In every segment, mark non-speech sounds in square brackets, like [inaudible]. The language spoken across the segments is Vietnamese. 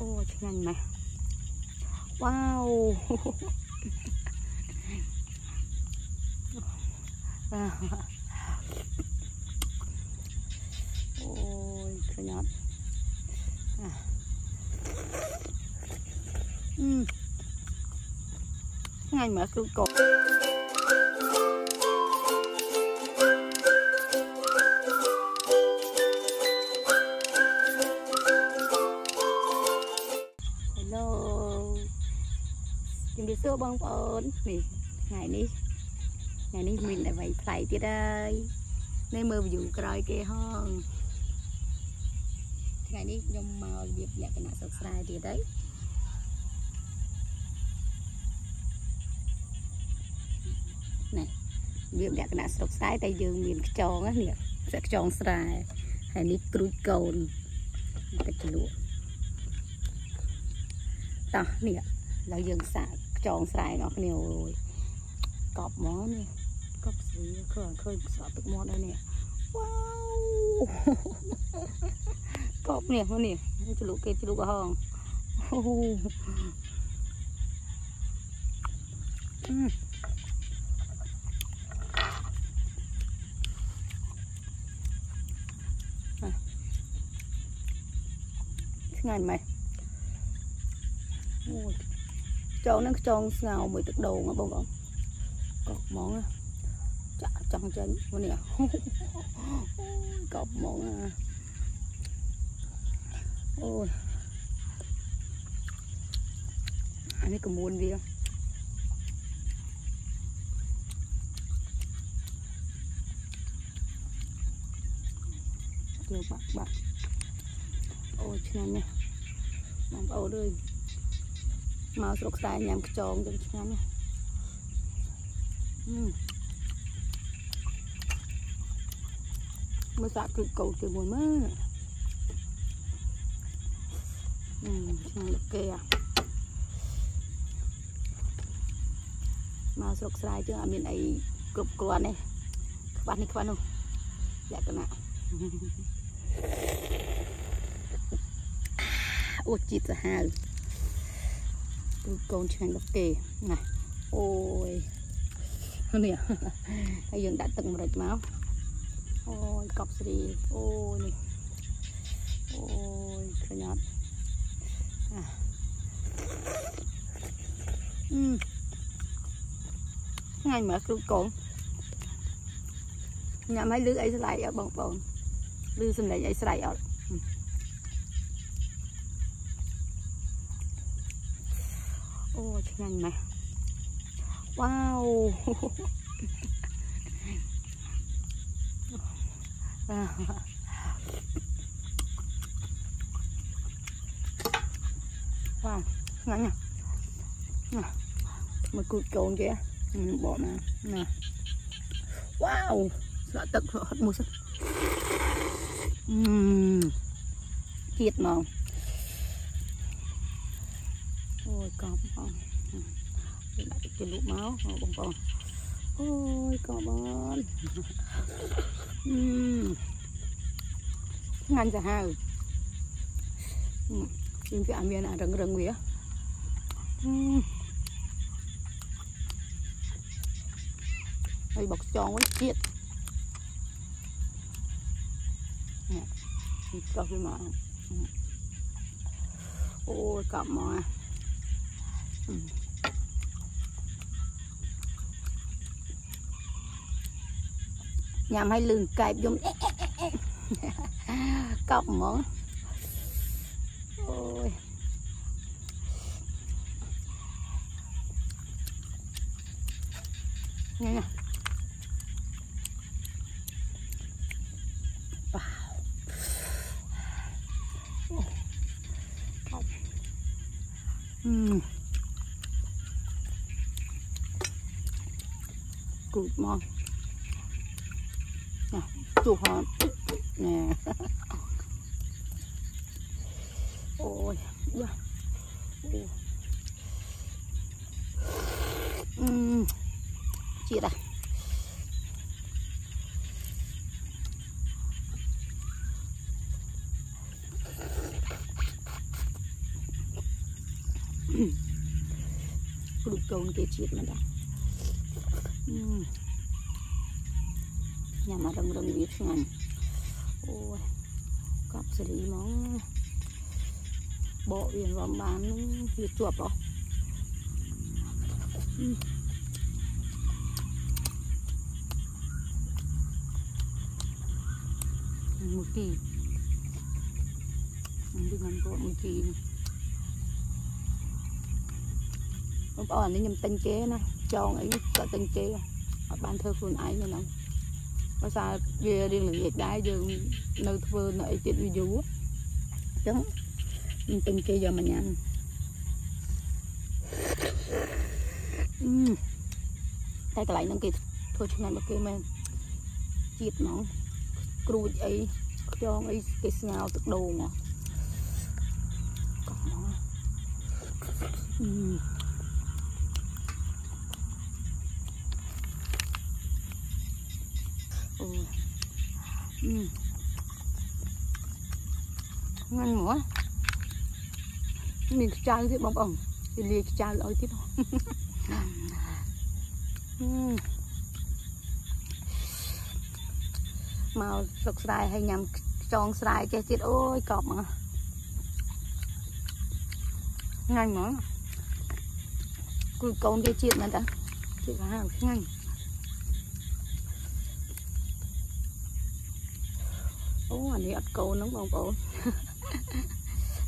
Ô, nhanh này Wow. [laughs] À. Ôi, trời nhọt à. Ừ. Ngay mà cửa cột. ននេះថ្ងៃនេះថ្ងៃនេះមានអ្វីប្លែកទៀតហើយនេះមើល view ក្រោយគេហងថ្ងៃនេះខ្ញុំមករបៀបលក្ខណៈស្រុកស្រែទៀតហើយនេះរបៀបលក្ខណៈស្រុកស្រែតែយើងមានខ្យងនេះខ្យងស្រែហើយនេះគ្រូចកូនទឹកជ្រលក់តោះនេះឥឡូវយើងសាក ខ្យងស្រែបងប្អូនអូយកប់មកនេះកប់ស្រីឃើញឃើញស្រក់ទឹកមាត់ហើយនេះវ៉ាវកប់នេះនេះជ្រុកគេជ្រុកហងអូឆ្ងាញ់ไห tròn nó tròn sao mới được đồ mà bông bông. Cọp món à. Chả tròn chân bọn nè. [laughs] Cọp món à. Ôi. Anh ấy cầm buồn đi không? Chưa bạn bạn. Ôi chưa nè bạn ơi. មួនវាចូលបាក់បាក់អូឆ្ងាញ់ណាស់បងប្អូនអើយមកស្រុកស្រែញ៉ាំខ្ចងចឹងឆ្ងាញ់ណាមើលសាក់គឺកោទៅមួយមើលអឺឆ្ងាញ់លោកគេមកស្រុកស្រែចឹងអត់មានអីគ្រប់គ្រាន់ទេខ្វះនេះខ្វះនោះលក្ខណៈអូជាតិសាហាវ គឺកូនឆ្ងាញ់របស់គេណាអូយនេះហើយយើងដាក់ទឹកម្រេចមកអូយកប់ស្រីអូយនេះអូយឃើញអត់អឺថ្ងៃមកគ្រូកូនញ៉ាំឲ្យលឺអីស្រែកអត់បងប្អូនលឺសំឡេងអីស្រែកអត់ Ô, nhanh này Wow. [laughs] Wow, ngon nha. Nè, mà cụt trộn kìa. Ừ, bỏ nè, nè. Wow, sợ tận sợ hết mua sức uhm. Thiệt mà. យសិនអឺជាតិមកអូយកប់បងដាក់ទឹកជ្រលក់មកបងប្អូនអូយកប់បងអឺឆ្ងាញ់សាហាវយើងវាអត់មានអារឹងរឹងវាហើយបុកចងវិញជាតិនេះចុះវាមកអូយកប់មក nhằm hay lưng cài dùng [laughs] cọc món ôi. Nè nè. Wow. กูมองตัวหอมเนี่ยโอ้ยว้าอืมจีดอ่ะ glucose get it, madam. Ừ. nhà mà đông đông biết xem ôi cặp xử lý món bộ yên vòng bán thịt chuột đó. Ừ. một kỳ. Mình đi ngắm có một kỳ này. Ông bảo là đi nhầm tên kế này. ចងអីក៏ទិញគេអត់បានធ្វើខ្លួនឯងទេណាបើសារវារៀងល្ងាចដែរយើងនៅធ្វើនៅអីទៀតវាយូរអញ្ចឹងខ្ញុំទិញគេយកមកញ៉ាំតែកន្លែងហ្នឹងគេធ្វើឆ្ងាញ់របស់គេមែនជាតិហ្មងគ្រូចអីខ្យងអីគេស្ងោរទឹកដូងហ៎កោះហ្មងអឺអូអឺ ងាញ់មកមានខ្ចៅទៀតបងប្អូនវាលាយខ្ចៅឲ្យទៀតមកសុកស្រែហើយញ៉ាំខ្ចងស្រែចេះទៀតអូយកប់មកងាញ់មកគូកូនវាជាតិមែនតាជាតិហាឆ្ងាញ់ អូអានេះអត់កូនហ្នឹងបងប្អូន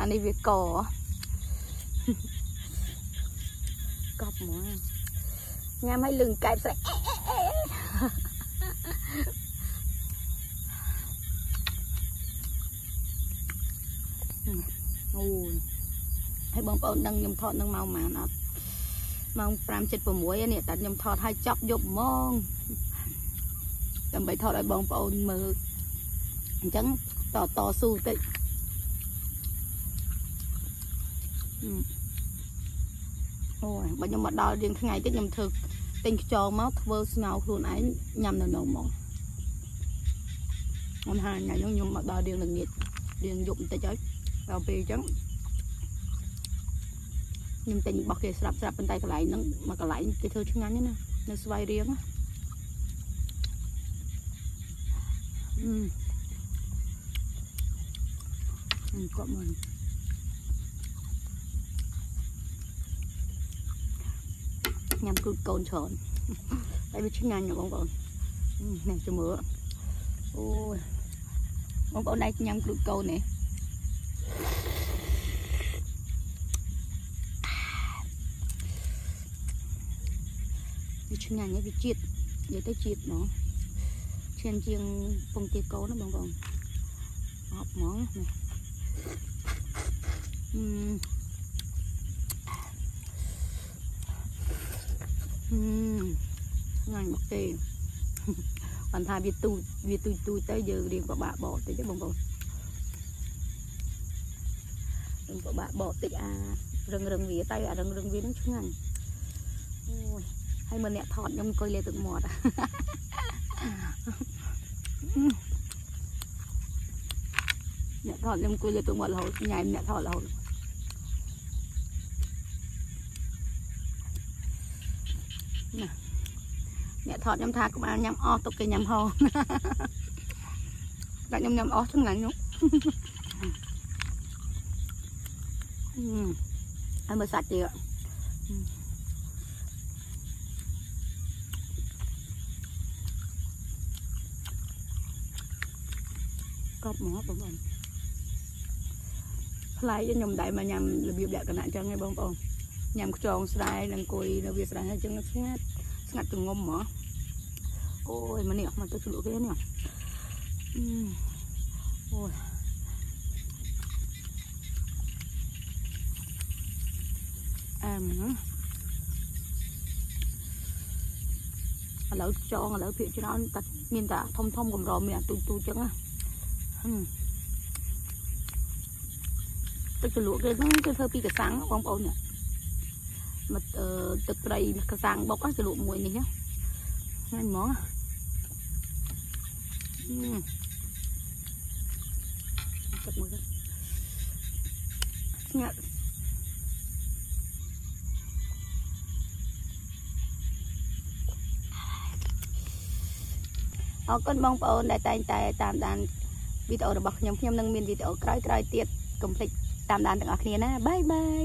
អានេះវាកកប់មកញ៉ាំឲ្យលឹងកែបស្រែកអូយហើយបងប្អូនដឹងខ្ញុំថតនឹងម៉ោងប៉ុន្មានអត់ម៉ោង5:76នេះតែខ្ញុំថតឲ្យចប់យប់ហ្មងដើម្បីថតឲ្យបងប្អូនមើល អញ្ចឹងតតស៊ូតិចអូយបើខ្ញុំមកដល់រៀងថ្ងៃតិចខ្ញុំធ្វើទិញខ្យងមកធ្វើស្ងោខ្លួនឯងញ៉ាំនៅនៅមកខ្ញុំហាថ្ងៃនោះខ្ញុំមកដល់រៀងល្ងាចរៀងយប់បន្តិចហើយដល់ពេលអញ្ចឹងខ្ញុំទិញរបស់គេស្រាប់ស្រាប់ប៉ុន្តែកន្លែងហ្នឹងមកកន្លែងគេធ្វើឆ្ងាញ់ណានៅស្វាយរៀងអឺ mình cộng mình nhằm cứ cồn sòn đây là chín nhanh nha bọn con này cho mưa ôi. Bọn con đây nhằm cứ cồn nè, vì chân nhà nhé vì chịt để tới chịt nó. Trên chiêng phong tia cấu nó bằng vòng họp món này uhm. ngon một kỳ còn thà vì tu vì tu tu tới giờ riêng có bà bỏ tới chứ bông bông đừng có bà bỏ tích à rừng rừng vía tay à rừng rừng vía nó chứ ngành hay mình nè thọt nhưng coi lê tự mọt à. [laughs] thọ nhưng cứ giờ tôi ngọt hồi nhà em mẹ thọ là hồi nè. Mẹ thọ nhắm tha cũng ăn, nhắm o tục cái nhắm hồ [laughs] lại nhắm nhắm o xuống ngắn nhúng [laughs] ừ. ăn mới sạch chị ạ cọp mỏ của mình. ខ្ញុំអង្គុយលេទឹកមាត់អ្នកថតខ្ញុំអង្គុយលេទឹកមាត់រហូតញ៉ៃអ្នកថតរហូតណាអ្នកថតខ្ញុំថាក្បាលញ៉ាំអស់ទុកគេញ៉ាំហោតែខ្ញុំញ៉ាំអស់ឆ្ងាញ់នោះអឺហើយមើលសាច់ទៀតកប់មកបងប្អូនផ្លែខ្ញុំមិនដែលមកញ៉ាំរបៀបលក្ខណៈអញ្ចឹងទេបងប្អូនញ៉ាំខ្យងស្រែនិងអង្គុយនៅវាស្រែអញ្ចឹងស្ងាត់ស្ងាត់ទៅងុំហ៎អូយមកនេះមកទៅជ្រក់គេនេះអូយអែមណាឥឡូវចងឥឡូវភាកច្រើនតែមានតែធំធំកម្រមានអាទូទូចឹងណា ទឹកជ្រលក់គេហ្នឹងគេធ្វើពីកសាំងបងប្អូនមកទឹកត្រីកសាំងបុកជ្រលក់មួយនេះហ្នឹងហ្មងទឹកមួយស្ងាត់អរគុណបងប្អូនដែលតែងតែតាមដានវីដេអូរបស់ខ្ញុំខ្ញុំនឹងមានវីដេអូក្រោយៗទៀតកុំភ្លេច តាមដានទាំងអស់គ្នាណាបាយបាយ